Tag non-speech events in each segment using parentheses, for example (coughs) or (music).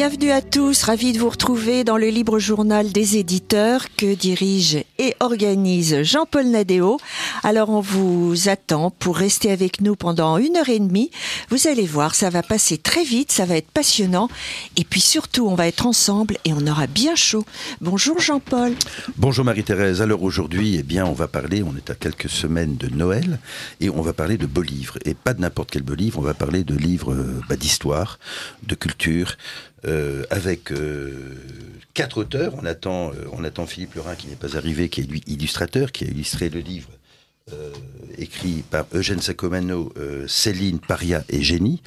Bienvenue à tous, ravi de vous retrouver dans le libre journal des éditeurs. Que dirige et organise Jean-Paul Nadéo. Alors on vous attend pour rester avec nous pendant une heure et demie. Vous allez voir, ça va passer très vite, ça va être passionnant et puis surtout on va être ensemble et on aura bien chaud. Bonjour Jean-Paul. Bonjour Marie-Thérèse. Alors aujourd'hui, eh bien, on va parler, on est à quelques semaines de Noël et on va parler de beaux livres et pas de n'importe quel beau livre, on va parler de livres euh, bah, d'histoire, de culture, euh, avec euh, quatre auteurs. On attend, on attend Philippe Lerin qui n'est pas arrivé, qui est lui illustrateur, qui a illustré le livre euh, écrit par Eugène Sacomano, euh, Céline, Paria et Génie.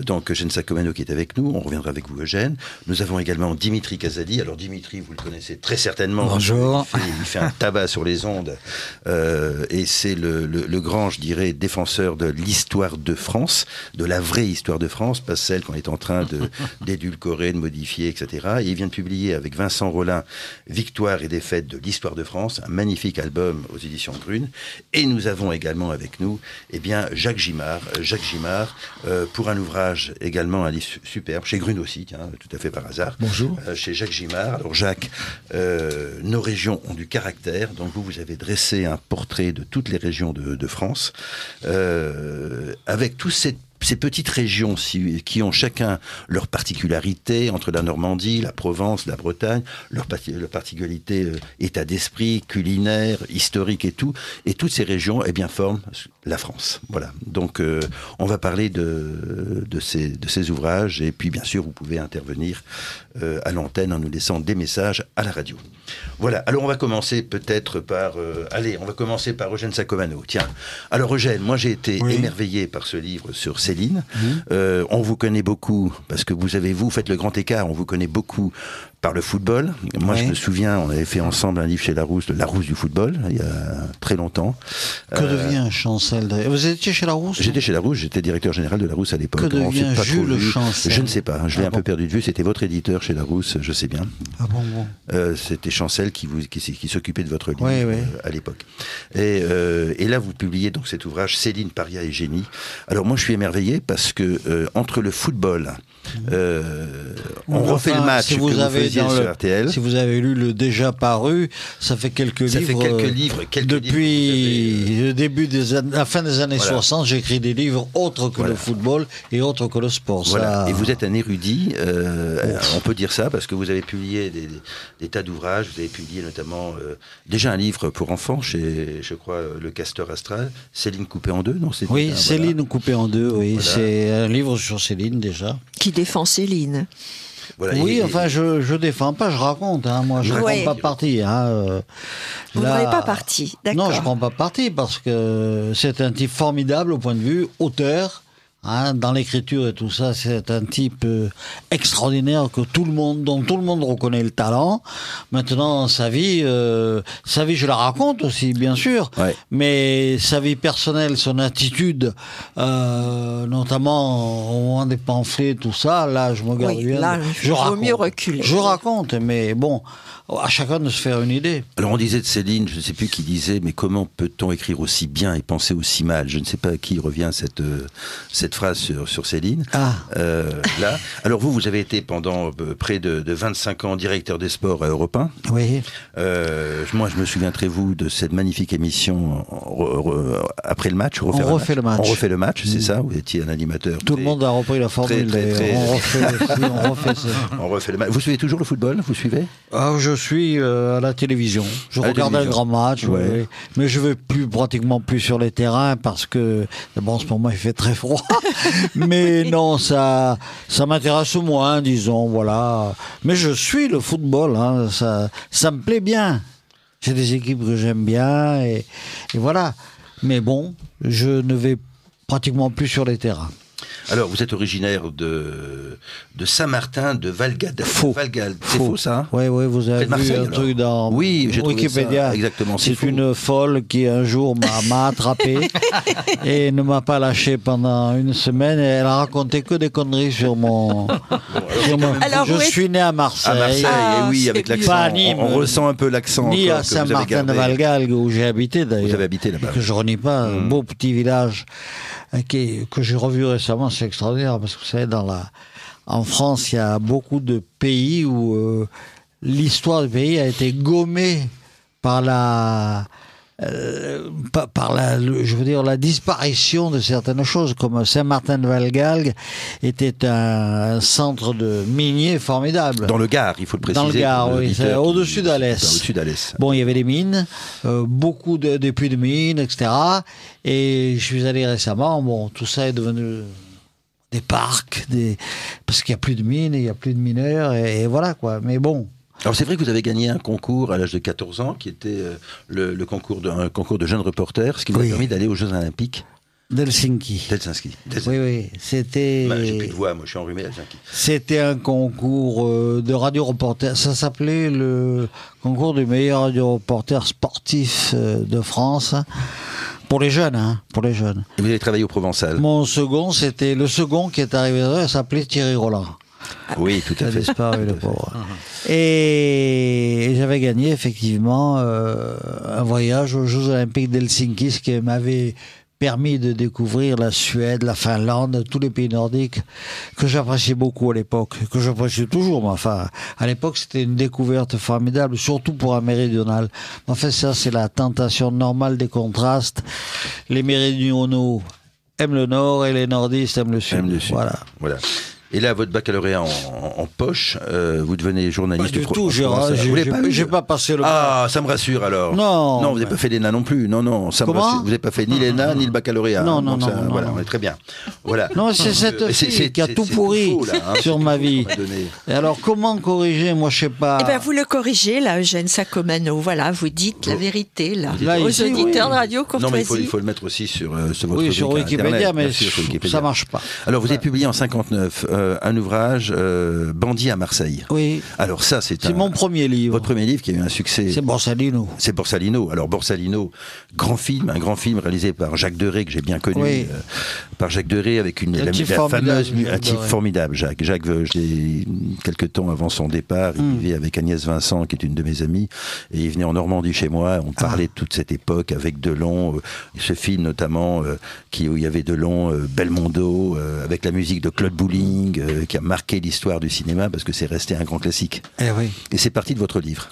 Donc Eugène Sacomano qui est avec nous, on reviendra avec vous Eugène. Nous avons également Dimitri Casali. Alors Dimitri, vous le connaissez très certainement. Bonjour. Il fait, il fait un tabac sur les ondes euh, et c'est le, le, le, grand, je dirais, défenseur de l'histoire de France, de la vraie histoire de France, pas celle qu'on est en train de (laughs) d'édulcorer, de modifier, etc. Et il vient de publier avec Vincent Rollin Victoire et défaite de l'histoire de France, un magnifique album aux éditions Grune. Et nous avons également avec nous eh bien, Jacques Gimard. Jacques Gimard, euh, pour un ouvrage également un livre superbe, chez Grune aussi, tout à fait par hasard. Bonjour. Euh, chez Jacques Gimard. Alors Jacques, euh, nos régions ont du caractère, donc vous, vous avez dressé un portrait de toutes les régions de, de France, euh, avec tous ces ces petites régions qui ont chacun leur particularité entre la Normandie, la Provence, la Bretagne, leur, leur particularité euh, état d'esprit, culinaire, historique et tout, et toutes ces régions eh bien forment la France. Voilà. Donc euh, on va parler de, de, ces, de ces ouvrages et puis bien sûr vous pouvez intervenir euh, à l'antenne en nous laissant des messages à la radio. Voilà. Alors on va commencer peut-être par allez, on va commencer par Eugène Sacomano. Tiens. Alors Eugène, moi j'ai été oui. émerveillé par ce livre sur Céline. Mmh. Euh, on vous connaît beaucoup parce que vous avez vous faites le grand écart. On vous connaît beaucoup par le football. Moi, je me souviens, on avait fait ensemble un livre chez Larousse, de Larousse du football, il y a très longtemps. Que euh, devient Chancel Vous étiez chez Larousse J'étais chez Larousse, j'étais directeur général de Larousse à l'époque. Que devient pas Jules Chancel? Je ne sais pas, je l'ai ah un bon. peu perdu de vue. C'était votre éditeur chez Larousse, je sais bien. Ah bon, bon. Euh, C'était Chancel qui, vous, qui, qui s'occupait de votre livre oui. à l'époque. Et, euh, et, là, vous publiez donc cet ouvrage Céline, Paria et Génie. Alors moi, je suis émerveillé parce que euh, entre le football, euh, on refait le match si vous, que dans sur le, RTL. Si vous avez lu le déjà paru, ça fait quelques ça livres. fait quelques livres. Quelques depuis livres le début des années, la fin des années Voilà. 60, j'écris des livres autres que Voilà. le football et autres que le sport. Voilà. Ça- Et vous êtes un érudit, euh, on peut dire ça, parce que vous avez publié des, tas d'ouvrages, vous avez publié notamment euh, déjà un livre pour enfants chez, je crois, euh, Le Castor Astral, Céline coupée en deux, non Oui, un-. Céline coupée en deux, oui. Voilà. C'est un livre sur Céline déjà. Qui défend Céline. Voilà. oui, Et- enfin, je, je défends pas, je raconte. Hein. Moi, je ne Ouais. prends pas parti. Hein. euh, Vous là- n'aurez pas parti, d'accord. Non, je prends pas parti parce que c'est un type formidable au point de vue auteur. Hein, dans l'écriture et tout ça, c'est un type euh, extraordinaire que tout le monde, dont tout le monde reconnaît le talent. Maintenant, sa vie, euh, sa vie, je la raconte aussi, bien sûr. Ouais. Mais sa vie personnelle, son attitude, euh, notamment au moment des pamphlets, tout ça, là, je me garde Oui, bien. là, je raconte. mieux reculer. Je raconte, mais bon, à chacun de se faire une idée. Alors on disait de Céline, je ne sais plus qui disait, mais comment peut-on écrire aussi bien et penser aussi mal? Je ne sais pas à qui revient cette, euh, cette phrase sur, sur Céline. Ah. Euh, là. (laughs) Alors vous, vous avez été pendant euh, près de, de 25 ans directeur des sports à Europe 1. Oui. Euh, moi, je me souviendrai vous de cette magnifique émission re- re- après le match. On refait le match. On refait le match, c'est Mm. ça? Vous étiez un animateur. Tout le très- monde a repris la formule. très, très- On refait, on refait ça. (laughs) On refait le match. Vous suivez toujours le football? Vous suivez? Ah, je suis euh, à la télévision. Je À regarde un grand match, Ouais. mais je vais plus pratiquement plus sur les terrains parce que d'abord en ce moment il fait très froid. (laughs) mais non, ça, ça m'intéresse moins, disons, voilà. Mais je suis le football, hein, ça, ça me plaît bien. J'ai des équipes que j'aime bien et, et voilà. Mais bon, je ne vais pratiquement plus sur les terrains. Alors, vous êtes originaire de, de Saint-Martin de Valgade. Faux. C'est faux, ça hein? Oui, oui, vous avez vu un truc dans Oui, Wikipédia. ça, exactement, c'est une folle qui un jour m'a attrapé (laughs) et ne m'a pas lâché pendant une semaine. Et elle a raconté que des conneries sur mon. sur mon- Alors, je suis né à Marseille. À Marseille, Ah, et oui, c'est avec l'accent. Pas à Nîmes. on, on ressent un peu l'accent. Ni à que vous avez Saint-Martin de gardé. Valgalgue où j'ai habité d'ailleurs. Vous avez habité là-bas. Que je renie pas, un Mm. beau petit village est- que j'ai revu récemment, c'est extraordinaire parce que vous savez, dans la, en France, il y a beaucoup de pays où euh, l'histoire du pays a été gommée par la, euh, par, la, je veux dire, la disparition de certaines choses, comme Saint-Martin-de-Valgalgue était un, centre de miniers formidable. Dans le Gard, il faut le préciser. Dans le Gard, oui, au-dessus d'Alès. Bon, il y avait des mines, euh, beaucoup de, des puits de mines, etc. Et je suis allé récemment, bon, tout ça est devenu des parcs, des... parce qu'il n'y a plus de mines, et il n'y a plus de mineurs, et, et voilà quoi. Mais bon, Alors c'est vrai que vous avez gagné un concours à l'âge de 14 ans, qui était euh, le, le concours de, un concours de jeunes reporters, ce qui vous Oui. a permis d'aller aux Jeux Olympiques d'Helsinki. d'Helsinki. Oui, oui, c'était. Bah, J'ai plus de voix, moi je suis enrhumé à Helsinki. C'était un concours euh, de radio reporter. Ça s'appelait le concours du meilleur radio reporter sportif euh, de France. Pour les jeunes, hein, pour les jeunes. Et vous avez travaillé au Provençal. Mon second, c'était le second qui est arrivé, s'appelait Thierry Roland. Oui, tout à fait. disparu, le pauvre. Et j'avais gagné effectivement euh, un voyage aux Jeux Olympiques d'Helsinki, ce qui m'avait permis de découvrir la Suède, la Finlande, tous les pays nordiques que j'appréciais beaucoup à l'époque, que j'apprécie toujours. Mais enfin, à l'époque, c'était une découverte formidable, surtout pour un méridional. Mais Enfin, ça, c'est la tentation normale des contrastes. Les méridionaux aiment le nord et les nordistes aiment le sud. Aiment le sud. Voilà. Voilà. Et là, votre baccalauréat en, en- en poche, euh, vous devenez Pas journaliste. du pro- tout, j'ai provençal. j'ai- pas pas passé le Ah, ça me rassure alors. Non, Non, vous n'avez pas fait l'ENA non plus. Non, non, ça me Comment rassure. Vous n'avez pas fait ni l'ENA ni le baccalauréat. Non, hein. non, Donc non, ça, non, Voilà, non. on est très bien. Voilà. Non, c'est cette Euh, fille c'est- qui a tout pourri faux, là, hein. Sur ma vie. Et alors, comment corriger Moi, je sais pas. Eh bien, vous le corrigez, là, Eugène Sacomano. Voilà, vous dites la vérité, là. Là, Aux ici, auditeurs oui. de Radio Non, mais il faut, il faut le mettre aussi sur, euh, sur votre oui, sur Wikipédia, mais ça marche pas. Alors, vous avez publié en 59 euh, un ouvrage, euh, Bandit à Marseille. Oui, Alors ça, c'est c'est mon premier livre. Votre premier livre qui a eu un succès. C'est Borsalino. C'est Borsalino. Alors Borsalino, grand film, un grand film réalisé par Jacques Deray que j'ai bien connu, Oui. euh, par Jacques Deray avec une Un la, type la formidable, fameuse un Jacques type formidable, Jacques. Jacques, quelques temps avant son départ, il Hmm. vivait avec Agnès Vincent, qui est une de mes amies, et il venait en Normandie chez moi. On Ah. parlait de toute cette époque avec Delon, ce film notamment qui où il y avait Delon, Belmondo, avec la musique de Claude Bouling, euh, qui a marqué l'histoire du cinéma parce que c'est resté un grand classique. Eh oui. Et c'est parti de votre livre.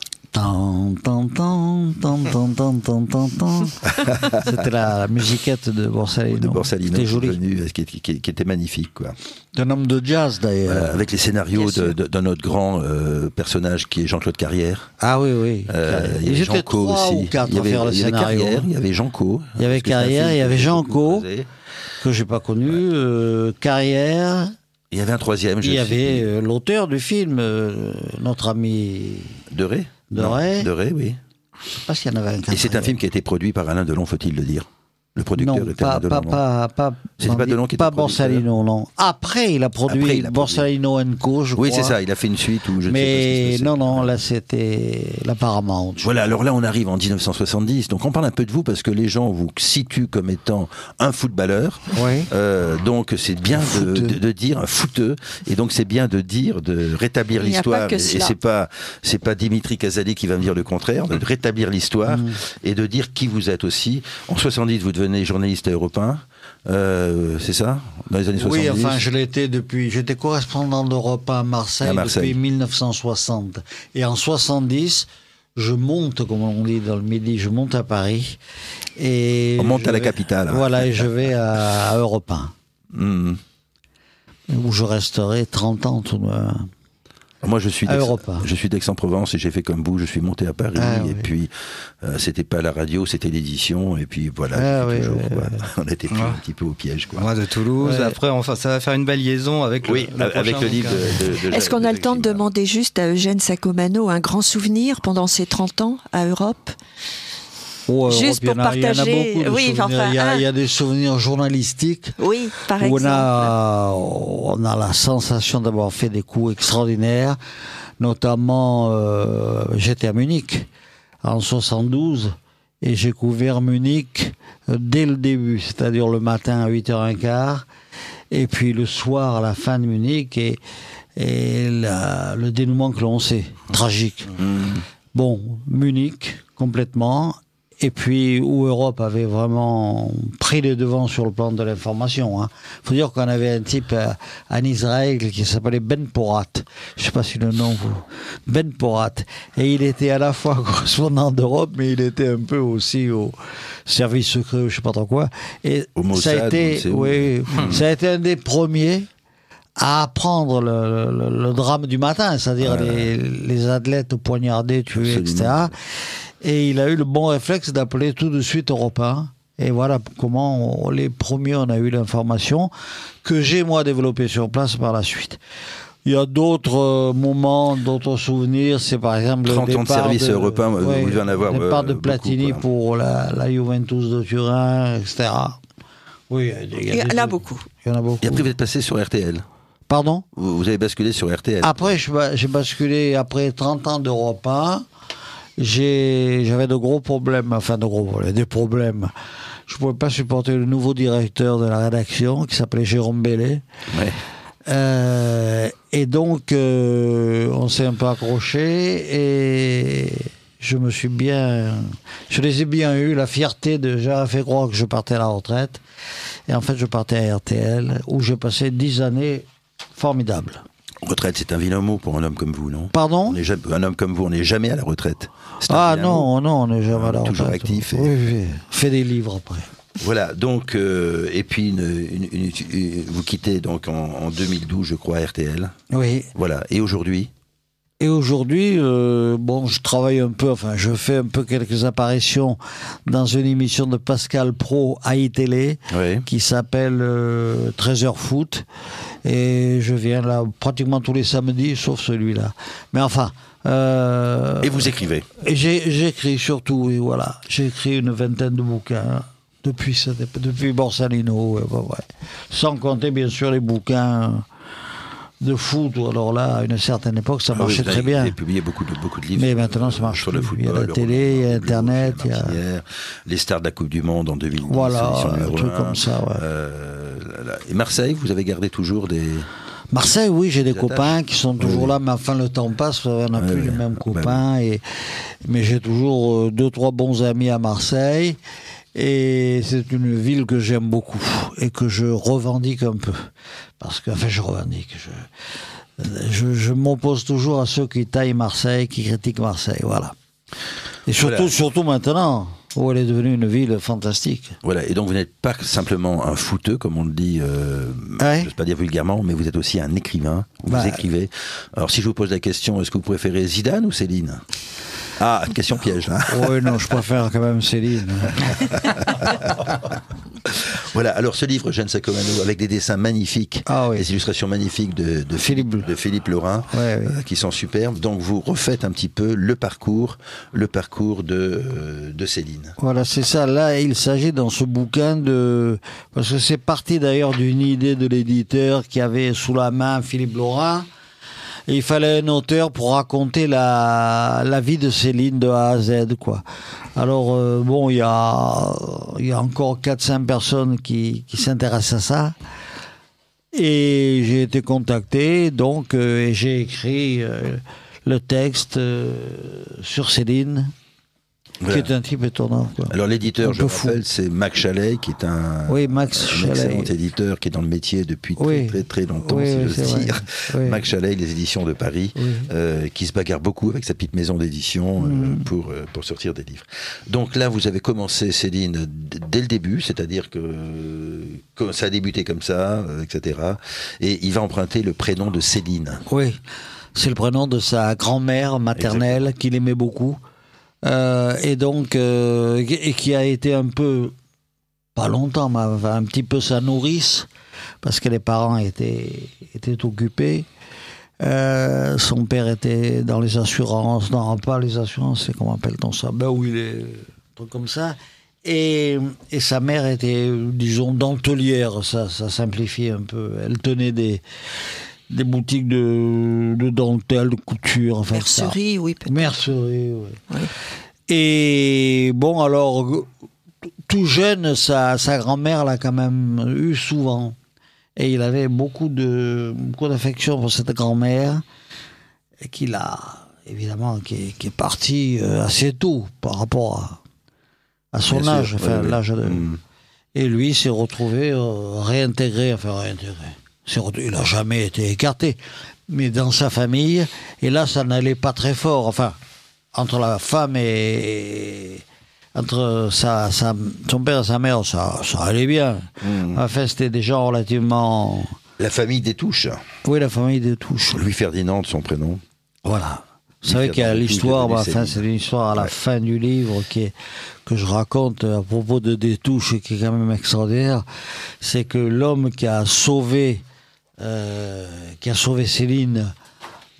C'était la, musiquette de Borsalino. De Borsalino, joli. Euh, qui, était magnifique. quoi. D'un homme de jazz, d'ailleurs. Avec les scénarios d'un autre grand euh, personnage qui est Jean-Claude Carrière. Ah oui, oui. Euh, il y avait Jean-Co aussi. Il y avait, il y Carrière, il y avait Jean-Co. Il y avait Carrière, il y avait Jean-Co, que j'ai pas connu. Carrière. Il y avait un troisième, je Il y avait euh, l'auteur du film, euh, notre ami. Deray Deray. Non, Deray, oui. Je sais pas s'il y en avait un Et c'est un film qui a été produit par Alain Delon, faut-il le dire? Le producteur Non, était pas, Delon. pas, non pas, pas, C'était pas Delon qui était pas Borsalino, non. Après, il a produit Après, il a produit. Borsalino Co, je Oui, crois. c'est ça, il a fait une suite où je ne sais pas Mais non, non, là, c'était la Paramount. Voilà, alors là on arrive en 1970, donc on parle un peu de vous parce que les gens vous situent comme étant un footballeur. Oui. Euh, donc c'est bien de, Footeux. de- de dire un footeux, et donc c'est bien de dire, de rétablir l'histoire. Et cela. c'est pas c'est pas Dimitri Casali qui va me dire le contraire, de rétablir l'histoire Mm. et de dire qui vous êtes aussi. En 70, vous devenez journaliste européen, euh, c'est ça Dans les années 70 Oui, enfin, je l'étais depuis. J'étais correspondant d'Europe 1 à Marseille, À Marseille. depuis 1960. Et en 70, je monte, comme on dit dans le midi, je monte à Paris. Et On monte à la vais- capitale. Voilà, et je vais à, à Europe 1, Hmm. où je resterai 30 ans tout de même. Moi, je suis je suis d'Aix-en-Provence et j'ai fait comme vous. Je suis monté à Paris Ah, et oui. puis euh, c'était pas la radio, c'était l'édition et puis voilà. Ah, oui, toujours. (laughs) On était pris Ouais. un petit peu au piège, quoi. Moi de Toulouse. Ouais. Après, enfin, ça va faire une belle liaison avec Oui, le, avec le livre de. de- de Est-ce qu'on a le temps de demander juste à Eugène Sacomano un grand souvenir pendant ses 30 ans à Europe? Oh, Juste Europe, il y en a- pour il y en a partager, beaucoup de oui, enfin, il, y a, il y des souvenirs journalistiques. Oui, par où on exemple. a, on a la sensation d'avoir fait des coups extraordinaires. Notamment, euh, j'étais à Munich en 72 et j'ai couvert Munich euh, dès le début, c'est-à-dire le matin à 8h15 et puis le soir à la fin de Munich et, et la- le dénouement que l'on sait, tragique. Hmm. Bon, Munich complètement et puis où Europe avait vraiment pris les devants sur le plan de l'information. Il faut dire qu'on avait un type euh, en Israël qui s'appelait Ben Porat. Je ne sais pas si le nom vous... Ben Porat. Et il était à la fois (laughs) correspondant d'Europe, mais il était un peu aussi au service secret, je ne sais pas trop quoi. Et ça, a été, oui, ça a été un des premiers à apprendre le, drame du matin, c'est-à-dire les, athlètes poignardés, tués, etc. Et il a eu le bon réflexe d'appeler tout de suite Europe 1. Et voilà comment les premiers on a eu l'information que j'ai moi développé sur place par la suite. Il y a d'autres euh, moments, d'autres souvenirs. C'est par exemple 30 le ans de service européen, vous devez en avoir Le départ de Platini pour la, la, Juventus de Turin, etc. Oui, il y, en a beaucoup. Il y en a beaucoup. Et après, vous êtes passé sur RTL. Pardon? Vous, vous, avez basculé sur RTL. Après, j'ai basculé après 30 ans d'Europe 1 j'avais de gros problèmes, enfin de gros problèmes, des problèmes. Je pouvais pas supporter le nouveau directeur de la rédaction qui s'appelait Jérôme Bellet. Euh, et donc, euh, on s'est un peu accroché et je me suis bien, je les ai bien eu. La fierté de, j'avais fait croire que je partais à la retraite. Et en fait, je partais à RTL où j'ai passé dix années formidables. Retraite, c'est un vilain mot pour un homme comme vous, non Pardon on Un homme comme vous, on n'est jamais à la retraite. Ah non, non, on n'est jamais à la retraite. Toujours actif. Et... Oui, oui. Fait des livres après. Voilà, donc, euh, et puis vous quittez donc en, 2012, je crois, RTL. Oui. Voilà, et aujourd'hui et aujourd'hui, euh, bon, je travaille un peu, enfin, je fais un peu quelques apparitions dans une émission de Pascal Pro à iTélé qui s'appelle 13h euh, Foot. Et je viens là pratiquement tous les samedis, sauf celui-là. Mais enfin. Euh, et vous écrivez? J'écris surtout, oui, voilà. J'ai écrit une vingtaine de bouquins depuis, depuis Borsalino, sans compter bien sûr les bouquins de foot, alors là, à une certaine époque, ça ah marchait très bien. Vous avez publié beaucoup de, beaucoup de livres. Mais maintenant, ça marche sur le football. Il y a la télé, il y a Internet, il y a... Les stars de la Coupe du Monde en 2010. Voilà, un truc comme ça, ouais. Euh, et Marseille, vous avez gardé toujours des... Marseille, oui, j'ai des, copains qui sont toujours là, mais enfin le temps passe, on n'a plus les mêmes bah copains. Et, mais j'ai toujours euh, deux, trois bons amis à Marseille. Et c'est une ville que j'aime beaucoup et que je revendique un peu. Parce que, enfin, je revendique. Je, je, m'oppose toujours à ceux qui taillent Marseille, qui critiquent Marseille. Voilà. Et surtout, surtout maintenant, où elle est devenue une ville fantastique. Voilà, et donc vous n'êtes pas simplement un fouteux, comme on le dit, euh, je ne veux pas dire vulgairement, mais vous êtes aussi un écrivain, vous bah, écrivez. Alors si je vous pose la question, est-ce que vous préférez Zidane ou Céline? Ah, question piège. Hein. Oui, non, je préfère quand même Céline. (laughs) voilà, alors ce livre, Jeanne Sacomano, avec des dessins magnifiques, ah des illustrations magnifiques de, Philippe, de Philippe Laurin, euh, qui sont superbes. Donc vous refaites un petit peu le parcours, le parcours de, euh, de Céline. Voilà, c'est ça. Là, il s'agit dans ce bouquin de... Parce que c'est parti d'ailleurs d'une idée de l'éditeur qui avait sous la main Philippe Laurin il fallait un auteur pour raconter la, vie de Céline de A à Z, quoi. Alors, euh, bon, il y a, y a encore 4-5 personnes qui, qui s'intéressent à ça. Et j'ai été contacté, donc, euh, et j'ai écrit euh, le texte sur Céline. Qui est un type étonnant. Alors l'éditeur, je rappelle, c'est Max Chalet, qui est un, oui, Max excellent éditeur qui est dans le métier depuis très très, très longtemps, si je dire. Max Chalet, les éditions de Paris, euh, qui se bagarre beaucoup avec sa petite maison d'édition euh, mm. pour, euh, pour sortir des livres. Donc là, vous avez commencé, Céline, dès le début, c'est-à-dire que, que, ça a débuté comme ça, etc. Et il va emprunter le prénom de Céline. Oui, c'est le prénom de sa grand-mère maternelle qu'il aimait beaucoup. Euh, et donc, euh, et qui a été un peu, pas longtemps, mais un petit peu sa nourrice, parce que les parents étaient, occupés. Euh, son père était dans les assurances, non pas les assurances, c'est comment appelle-t-on ça? Ben oui, les trucs comme ça. Et, et, sa mère était, disons, dentelière, ça, ça simplifie un peu. Elle tenait des, des boutiques de, de dentelle, de couture. Enfin, Mercerie, oui, peut-être. Mercerie, oui. Et bon, alors, tout jeune, sa, sa grand-mère l'a quand même eu souvent. Et il avait beaucoup de beaucoup d'affection pour cette grand-mère, et qu'il a, évidemment, qui est, qui est parti euh, assez tôt par rapport à à son Bien âge, sûr, enfin l'âge de. Mm. Et lui s'est retrouvé euh, réintégré, enfin réintégré. Il n'a jamais été écarté, mais dans sa famille. Et là, ça n'allait pas très fort. Enfin, entre la femme et. Entre sa, sa- son père et sa mère, ça, ça allait bien. Mm. Enfin, c'était des gens relativement. La famille des touches. Oui, la famille des touches. Louis Ferdinand, de son prénom. Voilà. Vous savez qu'il y a l'histoire, bah, enfin, c'est une histoire à la Ouais. fin du livre qui est, que je raconte à propos de Détouche qui est quand même extraordinaire. C'est que l'homme qui a sauvé, qui a sauvé Céline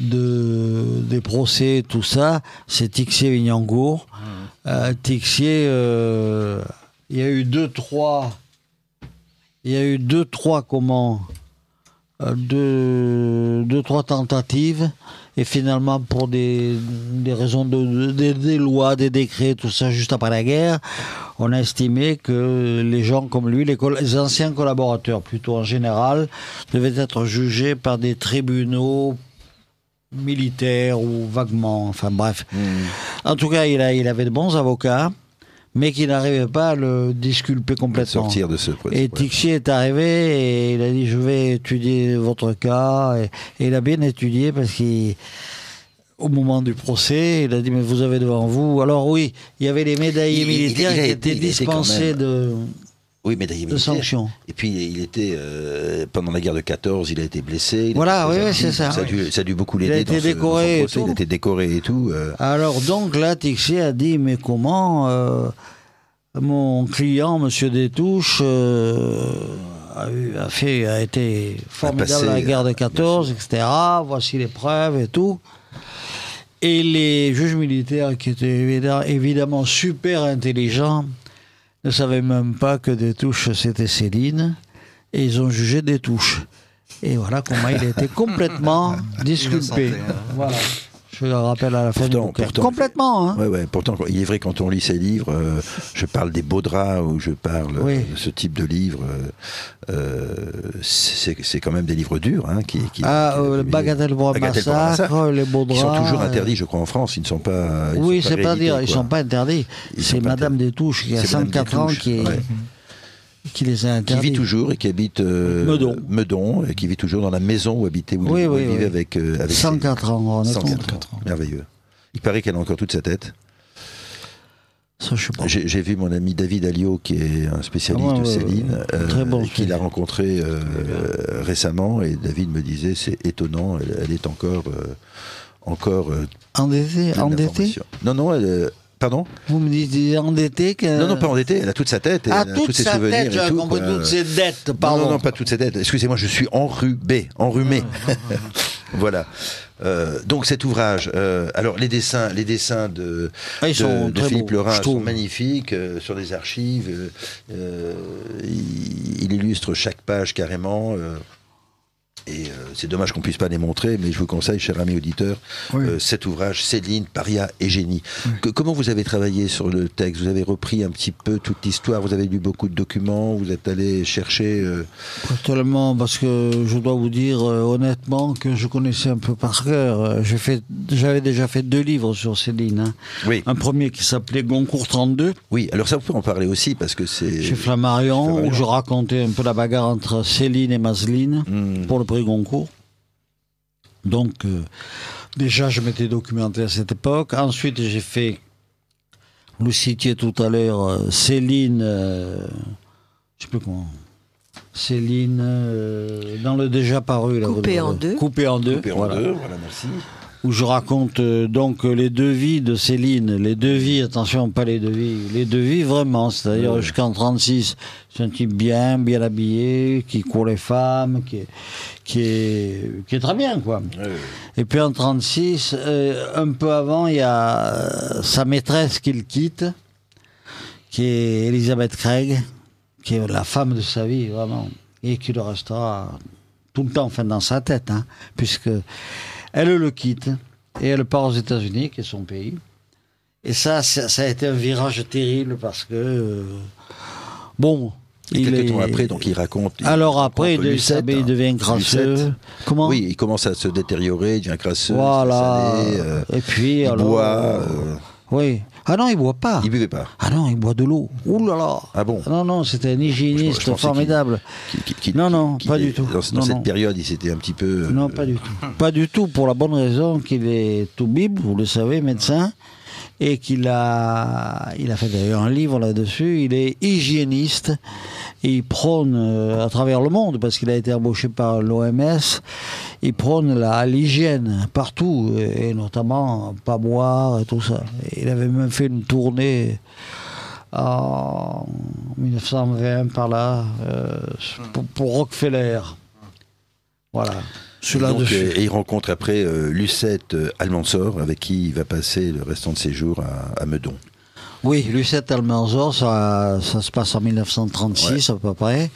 de, des procès, tout ça, c'est Tixier Vignancourt. Euh, Tixier, euh, il y a eu deux, trois, il y a eu deux, trois, comment, euh, deux, deux, trois tentatives. Et finalement, pour des, des raisons de, de- des- des lois, des décrets, tout ça, juste après la guerre, on a estimé que les gens comme lui, les, anciens collaborateurs plutôt en général, devaient être jugés par des tribunaux militaires ou vaguement, enfin bref. Mm. En tout cas, il, a, il avait de bons avocats, mais qui n'arrivaient pas à le disculper complètement. Sortir de ce Et Tixier est arrivé et il a dit je vais étudier votre cas et, et il a bien étudié parce qu'au moment du procès il a dit mais vous avez devant vous alors oui il y avait les médaillés Il- il- militaires il qui étaient dispensés même- de, Oui, médaillé de militaire. sanctions. Et puis il était euh, pendant la guerre de 14, il a été blessé. a Voilà, oui, c'est ça. Ça a, dû, ça a dû beaucoup Il a l'aider. été décoré et tout. Il a été décoré et tout. euh. Alors donc là, Tixier a dit mais comment euh, mon client, Monsieur Détouche, euh, a, eu- a fait, a été formidable à la guerre de euh, 14, etc. Voici les preuves et tout. Et les juges militaires, qui étaient évidemment, super intelligents, ne savaient même pas que Détouche c'était Céline, et ils ont jugé Détouche. Et voilà comment il a été (laughs) complètement disculpé. Hein. Voilà. Je le rappelle à la fin du Pourtant- Complètement, hein. Ouais, ouais. Pourtant, il est vrai quand on lit ces livres, euh, je parle des beaux draps ou je parle Oui. euh, de ce type de livres. euh, euh, c'est c'est quand même des livres durs, hein, qui. qui Ah, qui- euh, le qui- Bagatelle pour massacre, les beaux Qui sont toujours euh, interdits, je crois, en France. Ils ne sont pas. ils Oui, c'est pas dire, ils quoi. sont pas interdits. Ils C'est Madame. Détouche qui a C'est Madame 104 ans qui, est- ouais. Qui les a Qui vit toujours et qui habite euh, Meudon. Meudon, et qui vit toujours dans la maison où habitait où, Oui, où oui, il vivait oui. avec, euh, avec ses- 104 ans, honnêtement. 104 ans. Merveilleux. Il paraît qu'elle a encore toute sa tête. Ça, je sais pas. J'ai vu mon ami David Alliot, qui est un spécialiste Ah ouais, de Céline, ouais. Bon qui l'a rencontré euh, récemment, et David me disait c'est étonnant, elle, elle est encore, euh, encore euh, Endetté, pleine endetté d'informations. Non, non, elle, euh, pardon. Vous me dites endetté que... Non, non, pas endettée. Elle a toute sa tête, et Ah, elle a toute tous ses sa souvenirs tête, et tout. compris toutes ses dettes, Non, pardon. Non, non, pas toute sa tête. Excusez-moi, je suis enrubé, enrhumé. Ah, (laughs) voilà. Euh, donc cet ouvrage, euh, alors les dessins, les dessins de, Ah, de- de Philippe beaux, Lerin sont magnifiques euh, sur des archives. il, il illustre chaque page carrément. Et euh, c'est dommage qu'on puisse pas les montrer, mais je vous conseille, cher ami auditeur, Oui. euh, cet ouvrage, Céline, Paria et Génie. Que- comment vous avez travaillé sur le texte? Vous avez repris un petit peu toute l'histoire, vous avez lu beaucoup de documents, vous êtes allé chercher... euh, Pas tellement, parce que je dois vous dire euh, honnêtement que je connaissais un peu par cœur. J'avais déjà fait deux livres sur Céline. hein. Oui. Un premier qui s'appelait Goncourt 32, Oui, alors ça, vous pouvez en parler aussi, parce que c'est... chez Flammarion, Flammarion. où je racontais un peu la bagarre entre Céline et Maseline Hmm. pour le prix Goncourt. Donc, euh, déjà, je m'étais documenté à cette époque. Ensuite, j'ai fait, vous le citiez tout à l'heure, euh, Céline, euh, je sais plus comment. Céline, euh, dans le déjà paru. Là, Coupé en deux. Coupé en deux. Coupé en voilà deux, voilà, merci. Où je raconte euh, donc les devis de Céline, les devis, attention, pas les devis, les devis vraiment, c'est-à-dire jusqu'en 36, c'est un type bien, bien habillé, qui court les femmes, qui est, qui est, qui est très bien, quoi. Et puis en 36, euh, un peu avant, il y a euh, sa maîtresse qu'il quitte, qui est Elisabeth Craig, qui est la femme de sa vie, vraiment, et qui le restera tout le temps, enfin, dans sa tête, hein, puisque elle le quitte et elle part aux États-Unis, qui est son pays. Et ça, ça, ça a été un virage terrible parce que, euh, bon, Et il quelques est- temps après, donc il raconte... il alors après, il, hein. devient crasseux. Lucette. Comment Oui, il commence à se détériorer, il devient crasseux, Voilà. salé, euh, et puis, il alors, boit... euh, Oui. Ah non, il boit pas. Il buvait pas. Ah non, il boit de l'eau. Ouh là là. Ah bon Non, non, c'était un hygiéniste Je- je pensais formidable. Non, non, pas du tout. Dans, dans Non, cette non. période, il s'était un petit peu. euh, Non, pas du tout. Pas du tout, pour la bonne raison qu'il est tout bib, vous le savez, médecin, et qu'il a, il a fait d'ailleurs un livre là-dessus. Il est hygiéniste. Et il prône euh, à travers le monde, parce qu'il a été embauché par l'OMS, il prône la- l'hygiène partout, et notamment pas boire et tout ça. Et il avait même fait une tournée en 1920 par là, euh, pour, pour Rockefeller. Voilà. Et, donc, dessus. euh, et il rencontre après euh, Lucette euh, Almansor, avec qui il va passer le restant de ses jours à, à Meudon. Oui, Lucette Almanzor, ça, ça se passe en 1936 à peu près.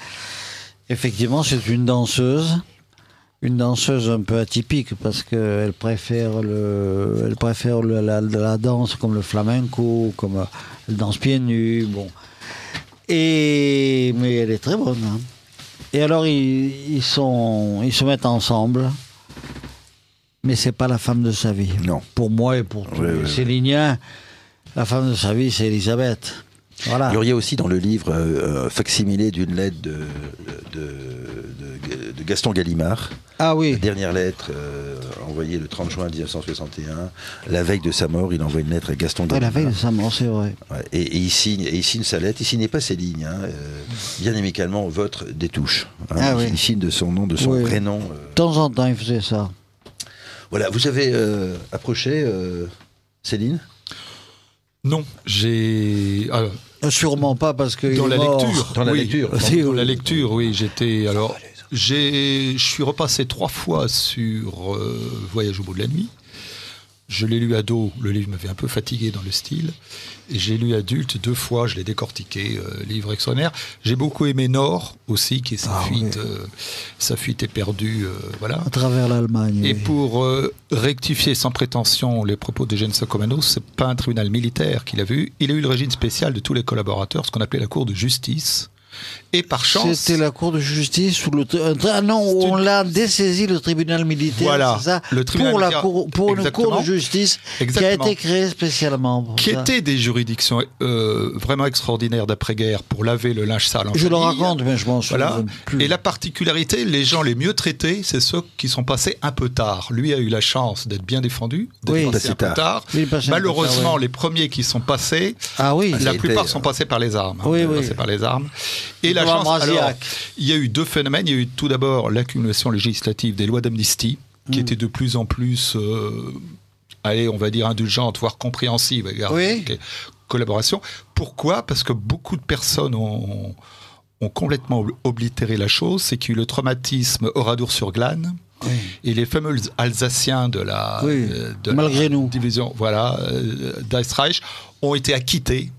Effectivement, c'est une danseuse. Une danseuse un peu atypique parce qu'elle préfère, le, elle préfère le- la, la danse comme le flamenco, comme elle danse pieds nus. Bon. Et, mais elle est très bonne. hein. Et alors, ils, ils, sont, ils se mettent ensemble. Mais c'est pas la femme de sa vie. Non. Pour moi et pour tous Ouais, les la femme de sa vie, c'est Elisabeth. Voilà. Il y a aussi dans le livre euh, un facsimilé d'une lettre de, de, de- de Gaston Gallimard. Ah La oui. dernière lettre euh, envoyée le 30 juin 1961. La veille de sa mort, il envoie une lettre à Gaston Ouais, la Gallimard. veille de sa mort, c'est vrai. Ouais, et, et il signe, et il signe sa lettre. Il signe pas ses lignes. hein, euh, bien amicalement, votre des touches. hein. Ah il, oui. il signe de son nom, de son Oui. prénom. euh. De temps en temps, il faisait ça. Voilà, vous avez euh, approché euh, Céline? Non, j'ai. alors, Euh, Sûrement pas parce que. dans il la est mort. lecture. Dans la oui, lecture. Dans, Si, dans oui. la lecture, oui, j'étais. Alors, j'ai, je suis repassé trois fois sur euh, Voyage au bout de la nuit. Je l'ai lu ado, le livre m'avait un peu fatigué dans le style. Et j'ai lu adulte deux fois, je l'ai décortiqué, euh, livre extraordinaire. J'ai beaucoup aimé Nord aussi, qui est sa Ah, fuite, euh, sa fuite éperdue, euh, voilà. À travers l'Allemagne. Et oui. pour euh, rectifier sans prétention les propos de Jens Sacomano, c'est pas un tribunal militaire qu'il a vu. Il a eu le régime spécial de tous les collaborateurs, ce qu'on appelait la cour de justice. Et par chance, C'était la Cour de justice ou le. Ah non, on l'a dessaisi le tribunal militaire. Voilà, c'est ça le tribunal pour, la militaire, cour, pour une cour de justice qui a été créée spécialement. pour qui ça. étaient des juridictions euh, vraiment extraordinaires d'après-guerre pour laver le linge sale en Je le raconte, mais je m'en souviens Voilà. plus. Et la particularité, les gens les mieux traités, c'est ceux qui sont passés un peu tard. Lui a eu la chance d'être bien défendu, d'être Oui. passé Passé un peu tard. tard. Oui, passé un peu Malheureusement, tard, oui. les premiers qui sont passés, Ah oui. La plupart été, sont euh, passés par les armes. hein, Oui, oui. Passés par les armes. Et la chance, alors, il y a eu deux phénomènes. Il y a eu tout d'abord l'accumulation législative des lois d'amnistie, qui Mm. étaient de plus en plus, euh, allez, on va dire indulgentes, voire compréhensives l'égard Oui. des collaborations. Pourquoi? Parce que beaucoup de personnes ont, ont complètement ob- oblitéré la chose. C'est qu'il y a eu le traumatisme Oradour-sur-Glane. Oui. Et les fameux Alsaciens de la, Oui, euh, de malgré la nous. division voilà, euh, d'Eistreich ont été acquittés.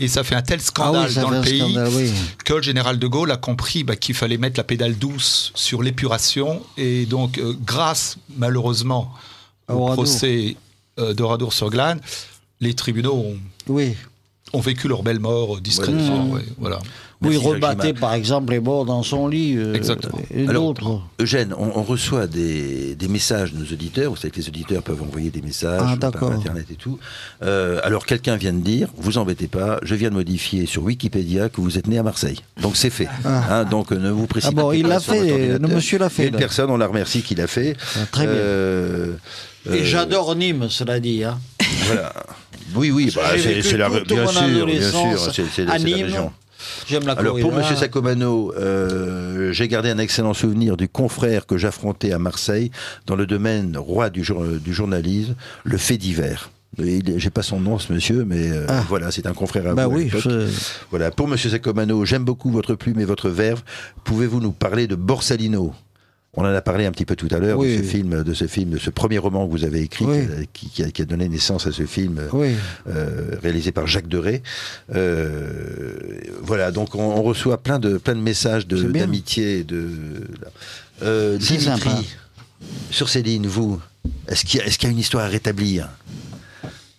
Et ça fait un tel Ah scandale oui, ça dans le pays scandale, oui. que le général de Gaulle a compris bah, qu'il fallait mettre la pédale douce sur l'épuration. Et donc, euh, grâce malheureusement au procès euh, d'Oradour-sur-Glane, les tribunaux ont, Oui. ont vécu leur belle mort euh, discrètement. Ouais. ouais, voilà. Oui, rebattait par exemple les morts dans son lit. euh, Exactement. Et Alors. Eugène, on, on reçoit des, des messages de nos auditeurs. Vous savez que les auditeurs peuvent envoyer des messages Ah, par. Internet et tout. Euh, alors, quelqu'un vient de dire, vous embêtez pas, je viens de modifier sur Wikipédia que vous êtes né à Marseille. Donc, c'est fait. Hein, donc, ne vous précipitez Ah bon, il pas l'a sur fait, euh, le monsieur l'a fait, Il y a une là. personne, on la remercie, qui l'a fait. Ah, très bien. Euh, Et euh, j'adore Nîmes, cela dit. Hein. Voilà. Oui, oui, bah, c'est la, bien sûr, bien sûr, c'est la région. J'aime la Alors pour. Monsieur Sacomano, euh, j'ai gardé un excellent souvenir du confrère que j'affrontais à Marseille dans le domaine roi du, jour- du journalisme, le fait divers. J'ai pas son nom, ce monsieur, mais euh, Ah. voilà, c'est un confrère à Bah vous oui, je- Voilà. Pour Monsieur Sacomano, j'aime beaucoup votre plume et votre verve. Pouvez-vous nous parler de Borsalino? On en a parlé un petit peu tout à l'heure Oui. de ce film, de ce film, de ce premier roman que vous avez écrit, Oui. qui, qui a, qui a donné naissance à ce film euh, oui. euh, réalisé par Jacques Deray. Euh, voilà, donc on, on reçoit plein de, plein de messages de- d'amitié. De, euh, Dimitri, sympa. sur Céline, vous, est-ce qu'il y, a- est-ce qu'il y a une histoire à rétablir?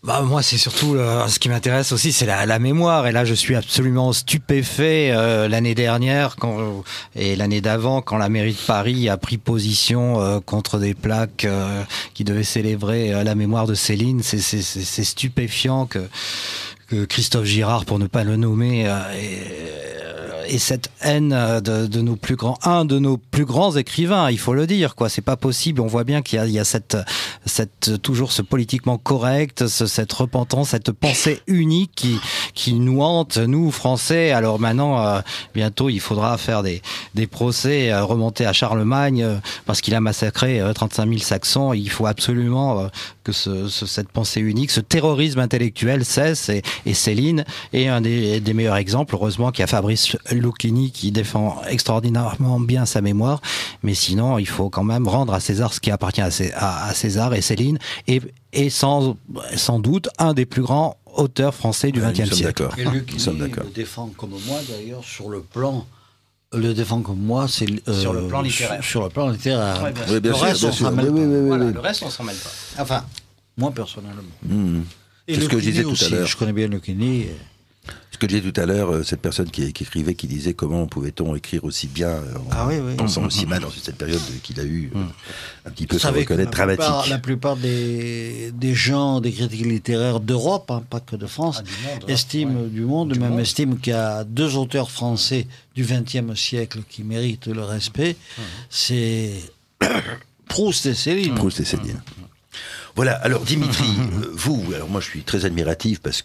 Bah, moi, c'est surtout euh, ce qui m'intéresse aussi, c'est la, la, mémoire. Et là, je suis absolument stupéfait euh, l'année dernière quand, et l'année d'avant, quand la mairie de Paris a pris position euh, contre des plaques qui devaient célébrer la mémoire de Céline. C'est stupéfiant que, que Christophe Girard, pour ne pas le nommer, et, et cette haine de, de, nos plus grands, un de nos plus grands écrivains, il faut le dire, quoi. C'est pas possible. On voit bien qu'il y, a, cette, toujours ce politiquement correct, ce, cette repentance, cette pensée unique qui, nous hante, nous, Français. Alors maintenant, euh, bientôt, il faudra faire des, procès, euh, remonter à Charlemagne, euh, parce qu'il a massacré 35 000 Saxons. Il faut absolument que ce, ce, cette pensée unique, ce terrorisme intellectuel cesse. Et, et Céline est un des, des meilleurs exemples, heureusement, qu'il y a Fabrice Lucchini qui défend extraordinairement bien sa mémoire, mais sinon il faut quand même rendre à César ce qui appartient à, à, à César et Céline est, est sans, sans doute un des plus grands auteurs français du XXe ouais, siècle. Et Lucchini le défend comme moi d'ailleurs sur le plan le défend comme moi, c'est euh, sur le plan littéraire. Sur, sur le plan littéraire. Ouais, bien oui, bien le, sûr, reste, bien on sûr. mêle Oui, oui, oui, voilà, oui. le reste, on s'en mêle pas. Enfin, moi personnellement. Mmh. Et C'est ce que je disais tout aussi, à l'heure. Je connais bien Lucchini. Ce que disais tout à l'heure, euh, cette personne qui, qui, écrivait, qui disait comment pouvait-on écrire aussi bien euh, en ah oui, oui. pensant mmh, aussi mal dans cette période qu'il a eu euh, un petit peu, savez reconnaître, que plupart, dramatique. la plupart des, des gens, des critiques littéraires d'Europe, hein, pas que de France, Ah, monde, estiment ouais. du monde, Du même monde. estiment qu'il y a deux auteurs français du XXe siècle qui méritent le respect. Mmh. C'est (coughs) Proust et Céline. Proust et Céline. Voilà, alors Dimitri, euh, vous, alors moi je suis très admiratif parce